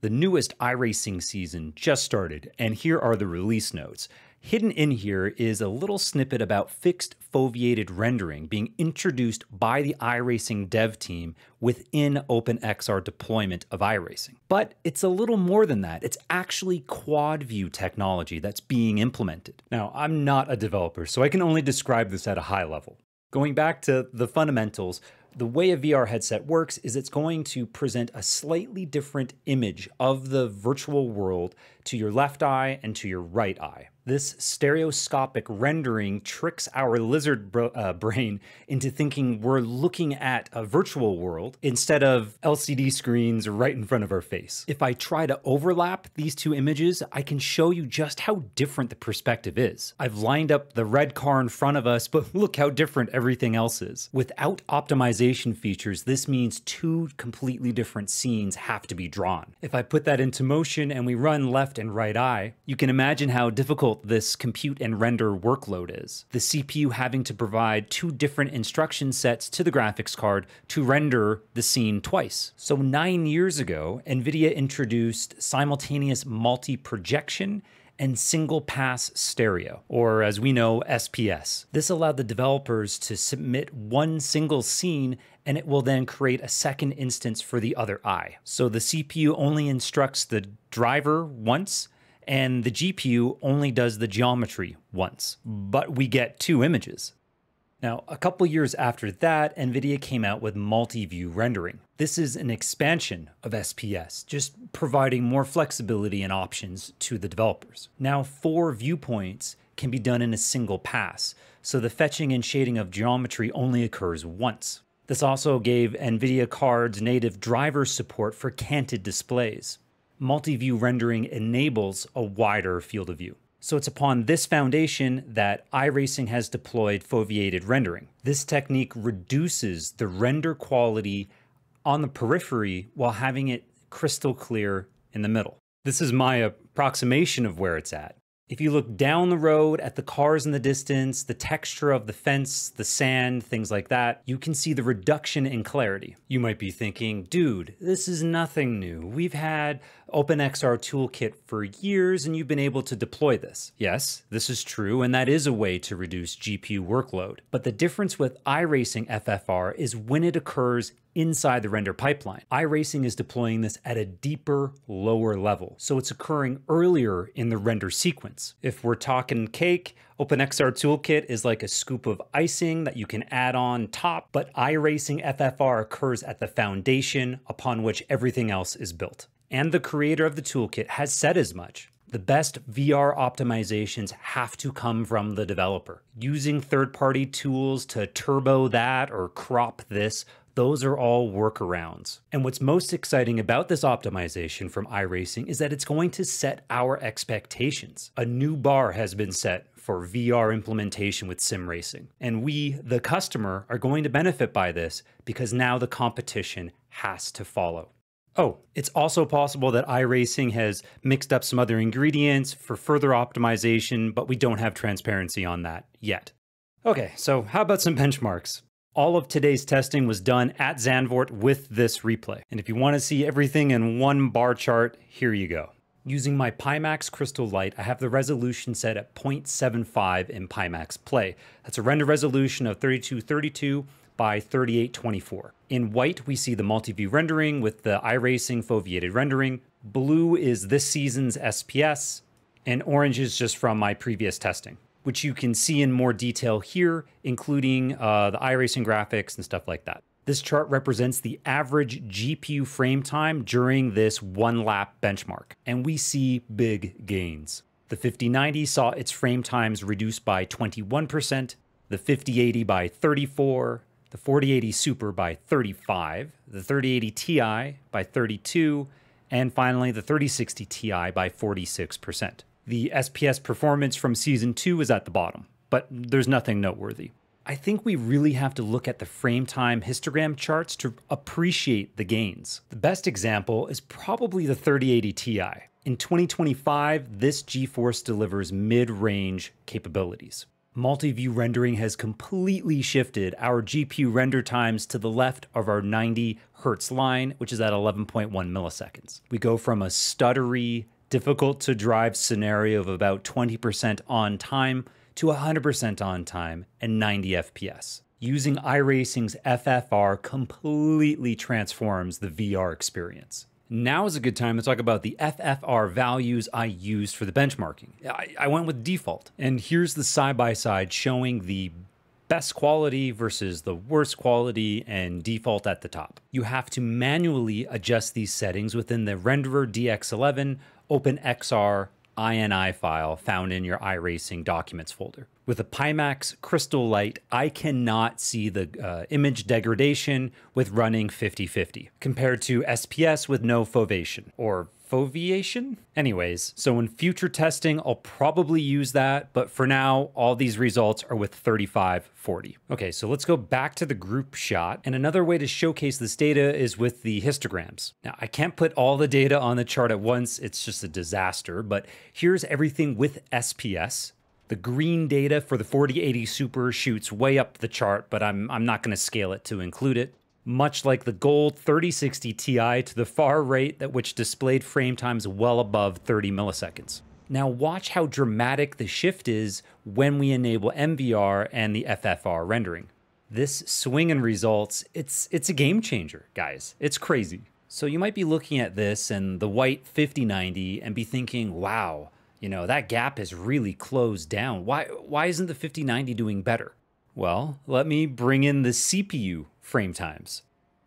The newest iRacing season just started, and here are the release notes. Hidden in here is a little snippet about fixed foveated rendering being introduced by the iRacing dev team within OpenXR deployment of iRacing. But it's a little more than that. It's actually quad view technology that's being implemented. Now, I'm not a developer, so I can only describe this at a high level. Going back to the fundamentals, the way a VR headset works is it's going to present a slightly different image of the virtual world to your left eye and to your right eye. This stereoscopic rendering tricks our lizard uh, brain into thinking we're looking at a virtual world instead of LCD screens right in front of our face. If I try to overlap these two images, I can show you just how different the perspective is. I've lined up the red car in front of us, but look how different everything else is. Without optimization features, this means two completely different scenes have to be drawn. If I put that into motion and we run left and right eye, you can imagine how difficult this compute and render workload is. The CPU having to provide two different instruction sets to the graphics card to render the scene twice. So, nine years ago, NVIDIA introduced simultaneous multi projection and single pass stereo, or as we know, SPS. This allowed the developers to submit one single scene and it will then create a second instance for the other eye. So the CPU only instructs the driver once and the GPU only does the geometry once, but we get two images. Now, a couple years after that, NVIDIA came out with multi view rendering. This is an expansion of SPS, just providing more flexibility and options to the developers. Now, four viewpoints can be done in a single pass, so the fetching and shading of geometry only occurs once. This also gave NVIDIA cards native driver support for canted displays multi-view rendering enables a wider field of view. So it's upon this foundation that iRacing has deployed foveated rendering. This technique reduces the render quality on the periphery while having it crystal clear in the middle. This is my approximation of where it's at. If you look down the road at the cars in the distance, the texture of the fence, the sand, things like that, you can see the reduction in clarity. You might be thinking, dude, this is nothing new. We've had OpenXR Toolkit for years and you've been able to deploy this. Yes, this is true, and that is a way to reduce GPU workload. But the difference with iRacing FFR is when it occurs inside the render pipeline. iRacing is deploying this at a deeper, lower level, so it's occurring earlier in the render sequence. If we're talking cake, OpenXR Toolkit is like a scoop of icing that you can add on top, but iRacing FFR occurs at the foundation upon which everything else is built. And the creator of the toolkit has said as much. The best VR optimizations have to come from the developer. Using third party tools to turbo that or crop this those are all workarounds. And what's most exciting about this optimization from iRacing is that it's going to set our expectations. A new bar has been set for VR implementation with sim racing. And we, the customer, are going to benefit by this because now the competition has to follow. Oh, it's also possible that iRacing has mixed up some other ingredients for further optimization, but we don't have transparency on that yet. Okay, so how about some benchmarks? All of today's testing was done at Zandvoort with this replay. And if you want to see everything in one bar chart, here you go. Using my Pimax Crystal Light, I have the resolution set at 0.75 in Pimax Play. That's a render resolution of 3232 by 3824. In white, we see the multi-view rendering with the iRacing foveated rendering. Blue is this season's SPS, and orange is just from my previous testing which you can see in more detail here, including uh, the iRacing graphics and stuff like that. This chart represents the average GPU frame time during this one lap benchmark, and we see big gains. The 5090 saw its frame times reduced by 21%, the 5080 by 34, the 4080 Super by 35, the 3080 Ti by 32, and finally the 3060 Ti by 46%. The SPS performance from season two is at the bottom, but there's nothing noteworthy. I think we really have to look at the frame time histogram charts to appreciate the gains. The best example is probably the 3080 Ti. In 2025, this GeForce delivers mid range capabilities. Multi-view rendering has completely shifted our GPU render times to the left of our 90 hertz line, which is at 11.1 milliseconds. We go from a stuttery, difficult to drive scenario of about 20% on time to 100% on time and 90 FPS. Using iRacing's FFR completely transforms the VR experience. Now is a good time to talk about the FFR values I used for the benchmarking. I, I went with default, and here's the side by side showing the best quality versus the worst quality and default at the top. You have to manually adjust these settings within the Renderer DX11 OpenXR INI file found in your iRacing documents folder. With a Pimax Crystal Light, I cannot see the uh, image degradation with running 50-50, compared to SPS with no fovation, or foveation? Anyways, so in future testing, I'll probably use that, but for now, all these results are with 3540. Okay, so let's go back to the group shot. And another way to showcase this data is with the histograms. Now, I can't put all the data on the chart at once, it's just a disaster, but here's everything with SPS. The green data for the 4080 Super shoots way up the chart, but I'm, I'm not going to scale it to include it much like the gold 3060 Ti to the far right that which displayed frame times well above 30 milliseconds. Now watch how dramatic the shift is when we enable MVR and the FFR rendering. This swing in results, it's it's a game changer, guys. It's crazy. So you might be looking at this and the white 5090 and be thinking, "Wow, you know, that gap has really closed down. Why why isn't the 5090 doing better?" Well, let me bring in the CPU frame times.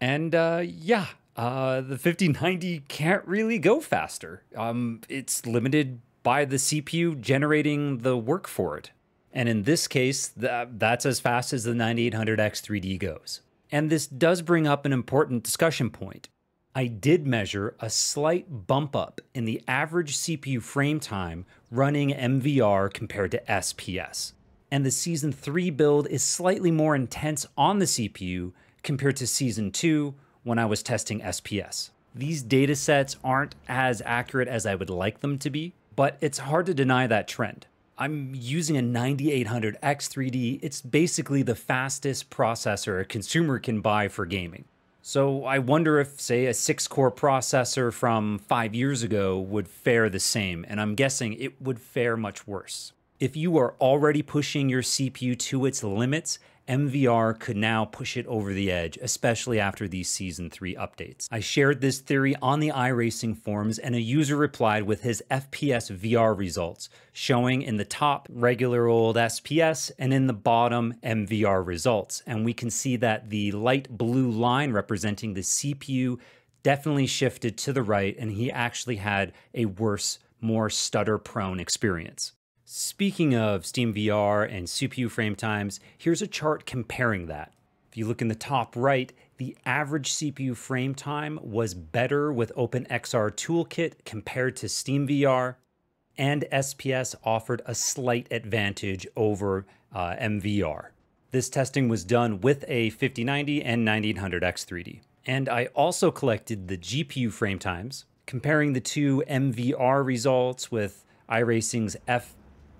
And uh, yeah, uh, the 5090 can't really go faster. Um, it's limited by the CPU generating the work for it. And in this case, that, that's as fast as the 9800X 3D goes. And this does bring up an important discussion point. I did measure a slight bump up in the average CPU frame time running MVR compared to SPS. And the Season 3 build is slightly more intense on the CPU compared to season two when I was testing SPS. These data sets aren't as accurate as I would like them to be, but it's hard to deny that trend. I'm using a 9800X 3D. It's basically the fastest processor a consumer can buy for gaming. So I wonder if, say, a six core processor from five years ago would fare the same, and I'm guessing it would fare much worse. If you are already pushing your CPU to its limits, MVR could now push it over the edge, especially after these Season 3 updates. I shared this theory on the iRacing forums, and a user replied with his FPS VR results, showing in the top regular old SPS and in the bottom MVR results. And we can see that the light blue line representing the CPU definitely shifted to the right, and he actually had a worse, more stutter prone experience. Speaking of Steam VR and CPU frame times, here's a chart comparing that. If you look in the top right, the average CPU frame time was better with OpenXR Toolkit compared to Steam VR, and SPS offered a slight advantage over uh, MVR. This testing was done with a 5090 and 9800X3D. And I also collected the GPU frame times, comparing the two MVR results with iRacing's F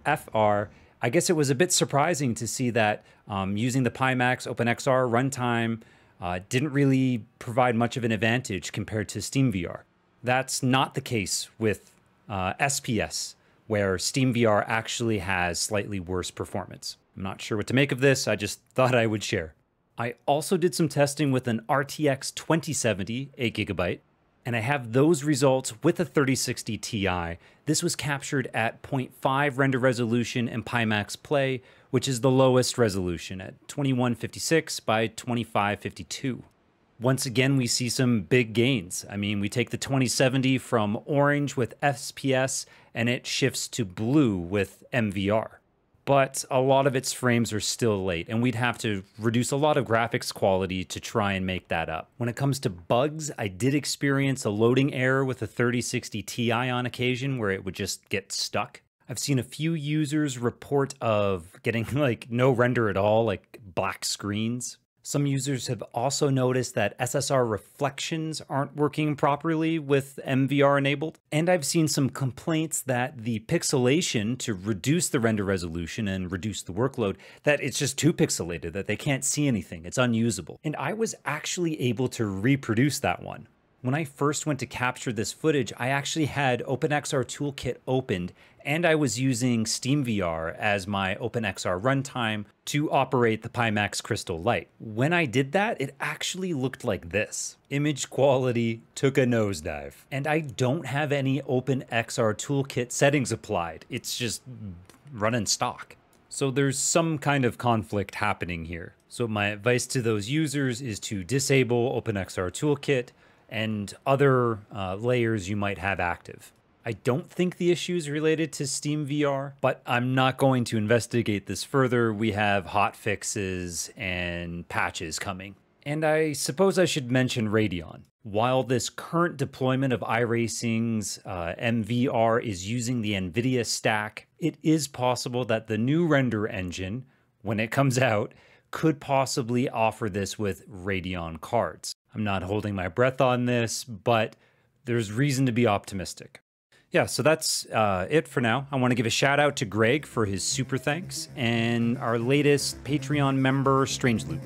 FR, I guess it was a bit surprising to see that um, using the Pimax OpenXR runtime uh, didn't really provide much of an advantage compared to SteamVR. That's not the case with uh, SPS, where SteamVR actually has slightly worse performance. I'm not sure what to make of this, I just thought I would share. I also did some testing with an RTX 2070 8GB and I have those results with a 3060 Ti. This was captured at 0.5 render resolution in Pimax Play, which is the lowest resolution at 2156 by 2552. Once again, we see some big gains. I mean, we take the 2070 from orange with SPS and it shifts to blue with MVR but a lot of its frames are still late, and we'd have to reduce a lot of graphics quality to try and make that up. When it comes to bugs, I did experience a loading error with a 3060 Ti on occasion where it would just get stuck. I've seen a few users report of getting like no render at all, like black screens. Some users have also noticed that SSR reflections aren't working properly with MVR enabled. And I've seen some complaints that the pixelation to reduce the render resolution and reduce the workload, that it's just too pixelated, that they can't see anything, it's unusable. And I was actually able to reproduce that one. When I first went to capture this footage, I actually had OpenXR Toolkit opened and I was using SteamVR as my OpenXR runtime to operate the Pimax Crystal Light. When I did that, it actually looked like this. Image quality took a nosedive. And I don't have any OpenXR Toolkit settings applied. It's just running stock. So there's some kind of conflict happening here. So my advice to those users is to disable OpenXR Toolkit, and other uh, layers you might have active. I don't think the issue is related to Steam VR, but I'm not going to investigate this further. We have hot fixes and patches coming. And I suppose I should mention Radeon. While this current deployment of iRacing's uh, MVR is using the NVIDIA stack, it is possible that the new render engine, when it comes out, could possibly offer this with Radeon cards. I'm not holding my breath on this, but there's reason to be optimistic. Yeah, so that's uh, it for now. I want to give a shout out to Greg for his super thanks and our latest Patreon member, Strange Loop.